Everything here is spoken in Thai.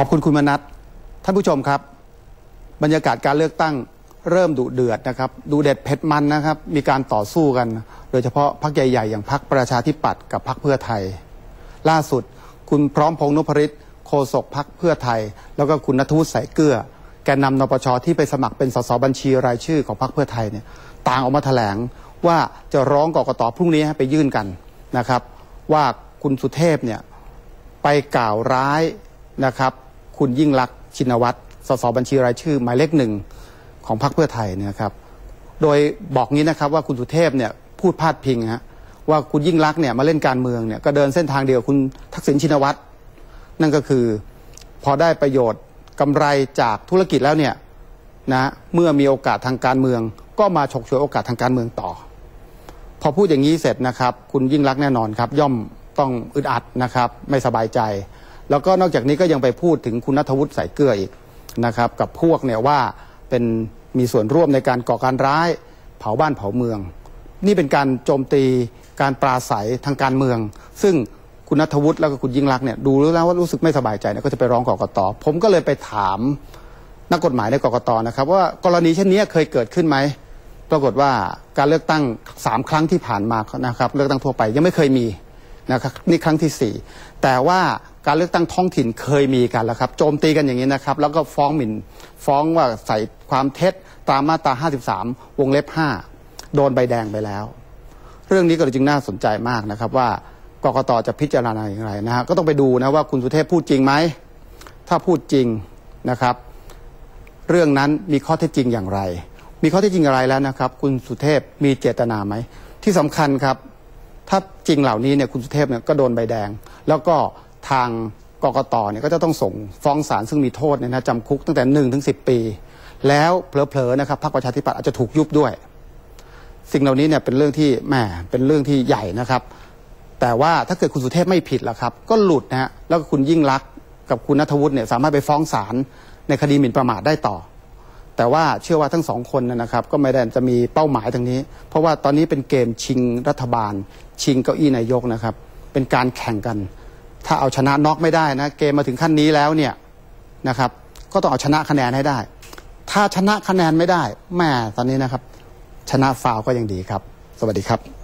ขอบคุณคุณมนัทท่านผู้ชมครับ บรรยากาศการเลือกตั้งเริ่มดุเดือดนะครับ ดูเด็ดเผ็ดมันนะครับ มีการต่อสู้กัน โดยเฉพาะพรรคใหญ่ๆ อย่างพรรคประชาธิปัตย์กับพรรคเพื่อไทย ล่าสุด คุณพร้อมพงษ์นพริตโฆษกพรรคเพื่อไทย แล้วก็คุณนัทวุฒิสายเกลือ แกนนำนปชที่ไปสมัครเป็นสสบัญชีรายชื่อของพรรคเพื่อไทยเนี่ยต่างออกมาแถลงว่าจะร้องกกตพรุ่งนี้ไปยื่นกันนะครับ ว่าคุณสุเทพเนี่ยไปกล่าวร้ายนะครับ คุณยิ่งลักษณ์ชินวัตรสสบัญชีรายชื่อหมายเลขหนึ่งของพรรคเพื่อไทยเนี่ยครับ โดยบอกงี้นะครับว่าคุณสุเทพเนี่ยพูดพาดพิงฮะว่าคุณยิ่งลักษณ์เนี่ยมาเล่นการเมืองเนี่ยก็เดินเส้นทางเดียวคุณทักษิณชินวัตรนั่นก็คือพอได้ประโยชน์กำไรจากธุรกิจแล้วเนี่ยนะเมื่อมีโอกาสทางการเมือง ก็มาฉกฉวยโอกาสทางการเมืองต่อ พอพูดอย่างนี้เสร็จนะครับ คุณยิ่งรักษณ์แน่นอนครับ ย่อมต้องอึดอัดนะครับ ไม่สบายใจ แล้วก็นอกจากนี้ก็ยังไปพูดถึงคุณนัทวุฒิสายเกลืออีกนะครับ กับพวกเนี่ยว่าเป็นมีส่วนร่วมในการก่อการร้าย เผาบ้านเผาเมือง นี่เป็นการโจมตีการปราศัยทางการเมือง ซึ่งคุณนัทวุฒิแล้วก็คุณยิ่งรักเนี่ยดูแล้วว่ารู้สึกไม่สบายใจเนี่ยก็จะไปร้องกกตผมก็เลยไปถามนักกฎหมายในกกตนะครับว่ากรณีเช่นนี้เคยเกิดขึ้นไหมปรากฏว่าการเลือกตั้งสามครั้งที่ผ่านมานะครับ เลือกตั้งทั่วไปยังไม่เคยมีนะครับนี่ครั้งที่สี่แต่ว่า การเลือกตั้งท้องถิ่นเคยมีกันแล้วครับ โจมตีกันอย่างนี้นะครับ แล้วก็ฟ้องหมิ่นฟ้องว่าใส่ความเท็จตามมาตรา 53 วงเล็บ 5 โดนใบแดงไปแล้ว เรื่องนี้ก็จึงน่าสนใจมากนะครับ ว่ากกตจะพิจารณาอย่างไรนะฮะก็ต้องไปดูนะว่าคุณสุเทพพูดจริงไหม ถ้าพูดจริงนะครับ เรื่องนั้นมีข้อเท็จจริงอย่างไร มีข้อเท็จจริงอะไรแล้วนะครับ คุณสุเทพมีเจตนาไหมที่สำคัญครับ ถ้าจริงเหล่านี้เนี่ยคุณสุเทพเนี่ยก็โดนใบแดง แล้วก็ ทางกกตเนี่ยก็จะต้องส่งฟ้องศาลซึ่งมีโทษเนี่ยนะจำคุกตั้งแต่1นถึงสิปี แล้วเผลอๆนะครับพรรคประชาธิปัตย์อาจจะถูกยุบด้วย สิ่งเหล่านี้เนี่ยเป็นเรื่องที่แหมเป็นเรื่องที่ใหญ่นะครับ แต่ว่าถ้าเกิดคุณสุเทพไม่ผิดล่ะครับ ก็หลุดนะฮะแล้วก็คุณยิ่งรักกับคุณนัทวุฒิเนี่ยสามารถไปฟ้องศาลในคดีหมิ่นประมาทได้ต่อ แต่ว่าเชื่อว่าทั้งสองคนนะครับ ก็ไม่ได้จะมีเป้าหมายทางนี้ เพราะว่าตอนนี้เป็นเกมชิงรัฐบาล ชิงเก้าอี้นายกนะครับ เป็นการแข่งกัน ถ้าเอาชนะน็อกไม่ได้นะเกมมาถึงขั้นนี้แล้วเนี่ยนะครับ ก็ต้องเอาชนะคะแนนให้ได้ ถ้าชนะคะแนนไม่ได้แม่ตอนนี้นะครับ ชนะฟาวก็ยังดีครับ สวัสดีครับ